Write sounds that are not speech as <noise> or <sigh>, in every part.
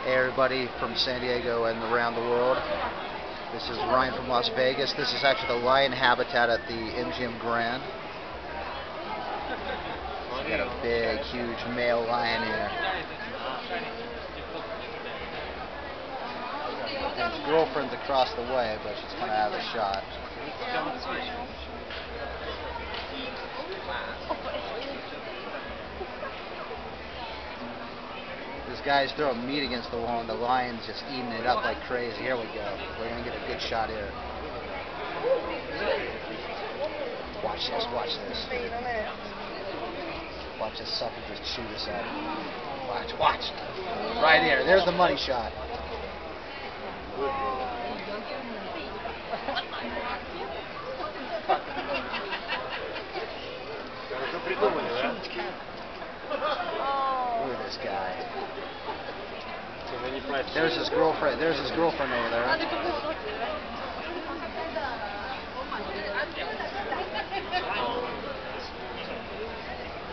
Hey everybody from San Diego and around the world. This is Ryan from Las Vegas. This is actually the lion habitat at the MGM Grand. We got a big, huge male lion here. His girlfriend's across the way, but she's kind of out of the shot. Guy's throwing meat against the wall, and the lion's just eating it up like crazy. Here we go. We're gonna get a good shot here. Watch this. Watch this. Watch this sucker just chew this up. Watch. Watch. Right here. There's the money shot. At <laughs> this guy. There's his girlfriend. There's his girlfriend over there.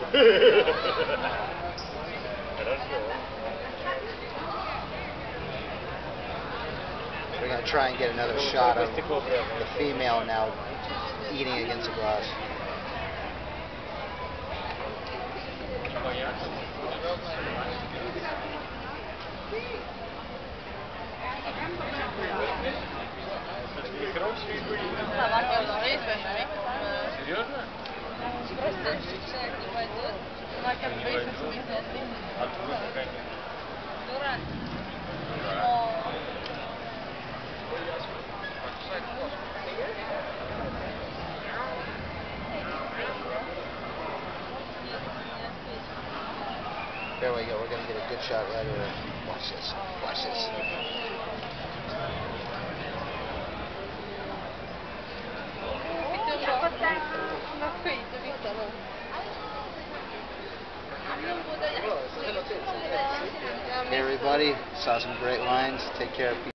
<laughs> We're gonna try and get another shot of the female now eating against the glass. Серьезно? Откуда какая There we go. We're gonna get a good shot right here. Watch this. Watch this. Hey everybody, saw some great lines. Take care of people.